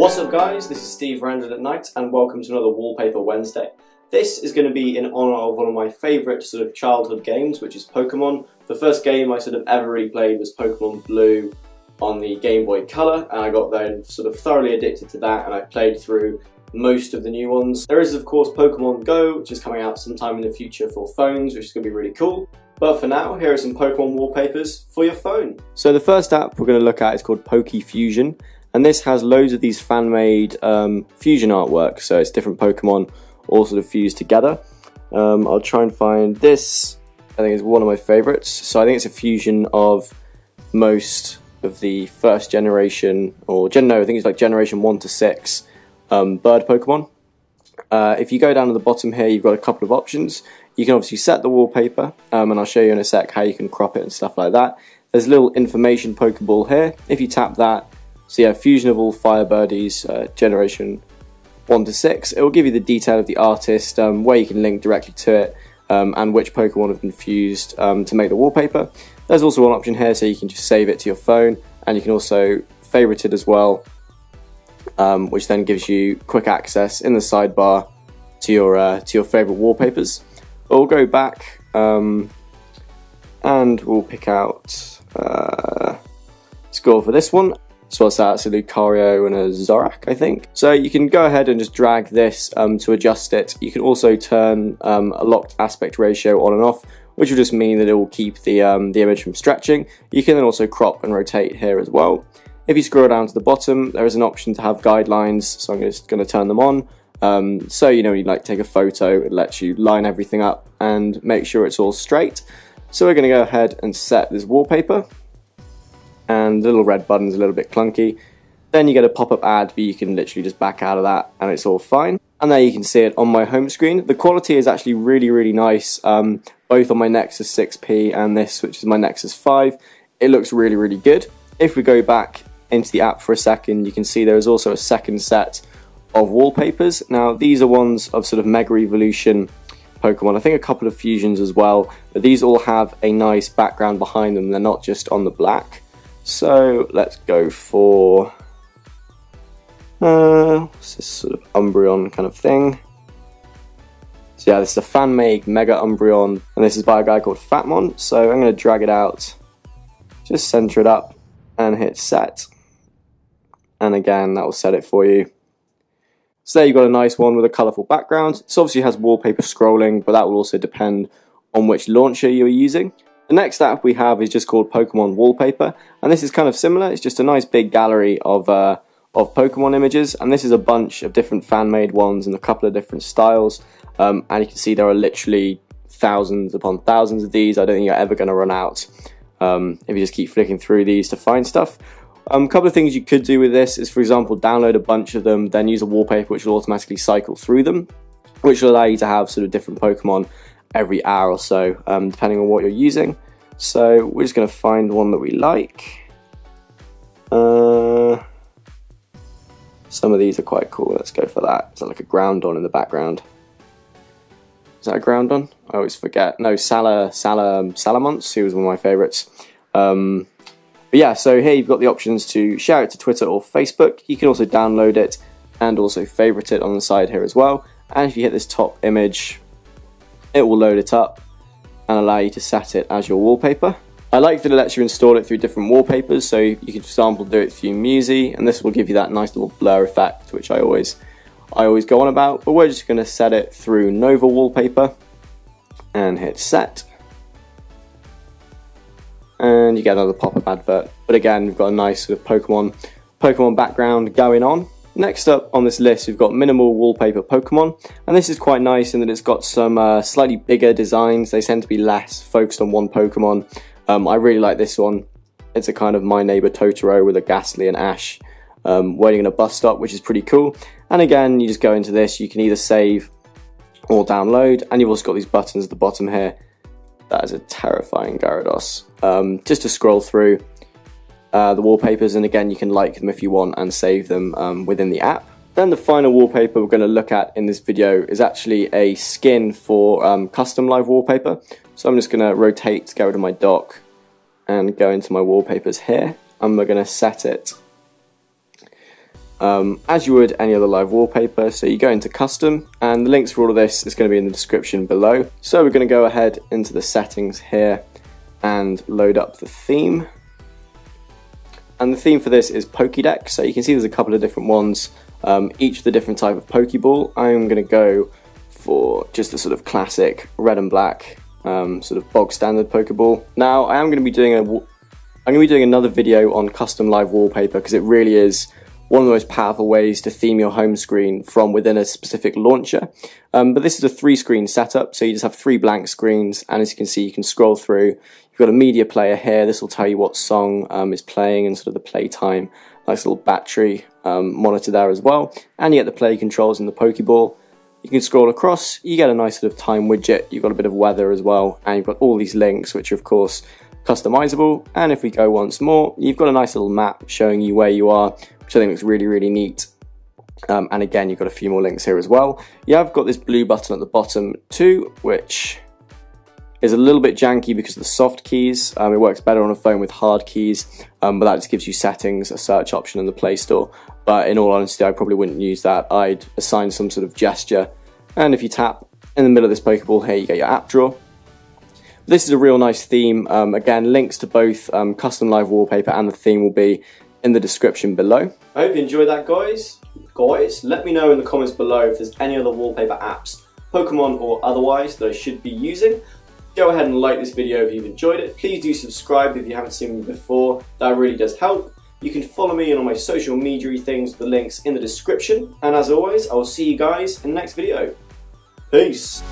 What's up guys, this is Steve Android at Night and welcome to another Wallpaper Wednesday. This is going to be in honour of one of my favourite sort of childhood games, which is Pokemon. The first game I sort of ever really played was Pokemon Blue on the Game Boy Color and I got then sort of thoroughly addicted to that and I played through most of the new ones. There is of course Pokemon Go, which is coming out sometime in the future for phones, which is going to be really cool. But for now, here are some Pokemon wallpapers for your phone. So the first app we're going to look at is called PokeFusion, and this has loads of these fan-made um, fusion artwork. So it's different Pokemon all sort of fused together. Um, I'll try and find this. I think it's one of my favorites. So I think it's a fusion of most of the first generation, or gen no, I think it's like generation one to six um, bird Pokemon. Uh, if you go down to the bottom here, you've got a couple of options. You can obviously set the wallpaper, um, and I'll show you in a sec how you can crop it and stuff like that. There's a little information Pokeball here. If you tap that, so yeah, Fusion of all Firebirdies, uh, generation 1 to 6, it will give you the detail of the artist, um, where you can link directly to it, um, and which Pokemon have been fused um, to make the wallpaper. There's also one option here so you can just save it to your phone, and you can also favorite it as well um, which then gives you quick access in the sidebar to your uh, to your favorite wallpapers. we'll go back um, and we'll pick out uh, score for this one. So what's a Lucario and a Zoroark, I think. So you can go ahead and just drag this um, to adjust it. You can also turn um, a locked aspect ratio on and off, which will just mean that it will keep the, um, the image from stretching. You can then also crop and rotate here as well. If you scroll down to the bottom, there is an option to have guidelines, so I'm just going to turn them on. Um, so, you know, you like take a photo, it lets you line everything up and make sure it's all straight. So we're going to go ahead and set this wallpaper. And the little red button is a little bit clunky. Then you get a pop-up ad, but you can literally just back out of that and it's all fine. And there you can see it on my home screen. The quality is actually really, really nice, um, both on my Nexus 6P and this, which is my Nexus 5. It looks really, really good. If we go back into the app for a second, you can see there is also a second set of wallpapers. Now, these are ones of sort of Mega Evolution Pokemon. I think a couple of fusions as well, but these all have a nice background behind them. They're not just on the black. So let's go for uh, this sort of Umbreon kind of thing. So yeah, this is a fan-made Mega Umbreon, and this is by a guy called Fatmon. So I'm going to drag it out, just center it up, and hit set and again that will set it for you. So there you've got a nice one with a colourful background. This obviously has wallpaper scrolling, but that will also depend on which launcher you're using. The next app we have is just called Pokemon Wallpaper, and this is kind of similar. It's just a nice big gallery of uh, of Pokemon images, and this is a bunch of different fan-made ones in a couple of different styles. Um, and you can see there are literally thousands upon thousands of these. I don't think you're ever going to run out um, if you just keep flicking through these to find stuff. A um, couple of things you could do with this is, for example, download a bunch of them, then use a wallpaper which will automatically cycle through them, which will allow you to have sort of different Pokemon every hour or so, um, depending on what you're using. So we're just going to find one that we like. Uh, some of these are quite cool. Let's go for that. Is that like a Groudon in the background? Is that a Groudon? I always forget. No, Salah, Salah, Salamence, he was one of my favourites. Um, but yeah, so here you've got the options to share it to Twitter or Facebook. You can also download it and also favorite it on the side here as well. And if you hit this top image, it will load it up and allow you to set it as your wallpaper. I like that it lets you install it through different wallpapers, so you can, for example, do it through Muzei, and this will give you that nice little blur effect, which I always, I always go on about. But we're just going to set it through Nova Wallpaper and hit Set and you get another pop-up advert. But again, we've got a nice sort of Pokemon, Pokemon background going on. Next up on this list, we've got minimal wallpaper Pokemon, and this is quite nice in that it's got some uh, slightly bigger designs. They tend to be less focused on one Pokemon. Um, I really like this one. It's a kind of My Neighbor Totoro with a Gastly and Ash um, waiting in a bus stop, which is pretty cool. And again, you just go into this, you can either save or download, and you've also got these buttons at the bottom here that is a terrifying Gyarados. Um, just to scroll through uh, the wallpapers, and again, you can like them if you want and save them um, within the app. Then the final wallpaper we're going to look at in this video is actually a skin for um, Kustom live wallpaper. So I'm just going to rotate, go to my dock, and go into my wallpapers here, and we're going to set it um, as you would any other live wallpaper. So you go into Kustom and the links for all of this is going to be in the description below. So we're going to go ahead into the settings here and load up the theme. And the theme for this is Pokédex. So you can see there's a couple of different ones, um, each with a different type of Pokeball. I'm going to go for just a sort of classic red and black um, sort of bog standard Pokeball. Now I am going to be doing a I'm going to be doing another video on Kustom live wallpaper because it really is one of the most powerful ways to theme your home screen from within a specific launcher. Um, but this is a three screen setup, so you just have three blank screens, and as you can see, you can scroll through. You've got a media player here, this will tell you what song um, is playing and sort of the play time. Nice little battery um, monitor there as well, and you get the play controls and the Pokeball. You can scroll across, you get a nice sort of time widget, you've got a bit of weather as well, and you've got all these links, which are of course customizable. And if we go once more, you've got a nice little map showing you where you are, which I think looks really, really neat. Um, and again, you've got a few more links here as well. You have got this blue button at the bottom too, which is a little bit janky because of the soft keys. Um, it works better on a phone with hard keys, um, but that just gives you settings, a search option in the Play Store. But in all honesty, I probably wouldn't use that. I'd assign some sort of gesture. And if you tap in the middle of this Pokeball here, you get your app drawer. This is a real nice theme. Um, again, links to both um, Kustom live wallpaper and the theme will be in the description below. I hope you enjoyed that, guys. Guys, let me know in the comments below if there's any other wallpaper apps, Pokemon or otherwise, that I should be using. Go ahead and like this video if you've enjoyed it. Please do subscribe if you haven't seen me before. That really does help. You can follow me on all my social media things, the links in the description. And as always, I will see you guys in the next video. Peace!